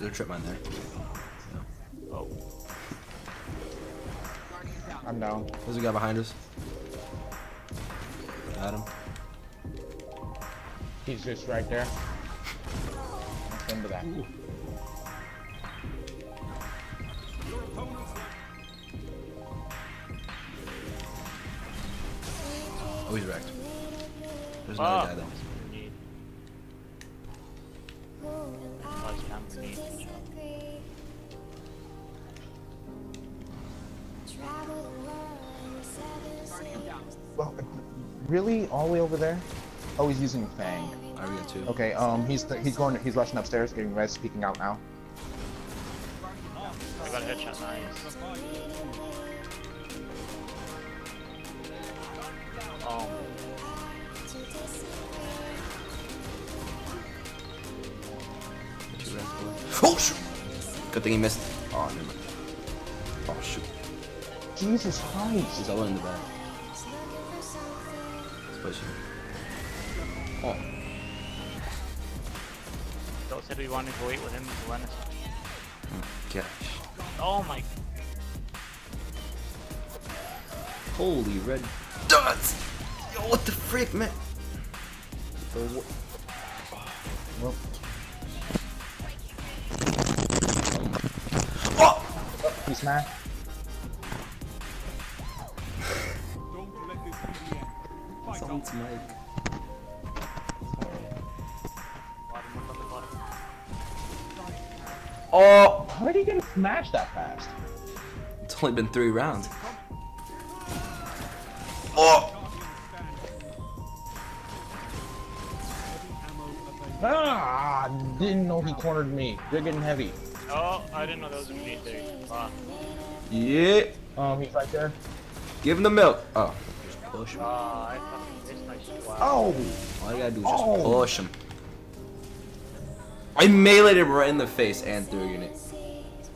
There's a trip mine there. Oh. I'm down. There's a guy behind us. Got him. He's just right there. Into that. Oh, he's wrecked. There's another ah. guy Fuck. though. Well, really? All the way over there? Oh, he's using Fang. I already got two. Okay, um, he's he's going, he's rushing upstairs, getting res, peeking out now. I got a headshot, nice. Oh shoot! Good thing he missed. Oh, never mind. Oh shoot. Jesus Christ! He's all in the back. Let's push him. Oh, Bill said we wanted to wait with him to win us. Hmm, gosh. Oh my. Holy red dots! Yo, what the frick, man? The wha- oh, Well, Oh! he smashed. Someone's mic. Bottom, up on the bottom. Oh! How did he get smashed that fast? It's only been three rounds. Oh! Ah! Didn't know he cornered me. They're getting heavy. Oh, I didn't know that was a green thing. Wow. Yeah! Um, he's right there. Give him the milk. Oh. Just push him. Ah, I fucking missed my. Wow. Oh! All you gotta do is just Oh. push him. I meleeed him right in the face and threw a unit.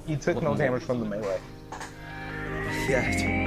He took no damage from the melee. Yeah.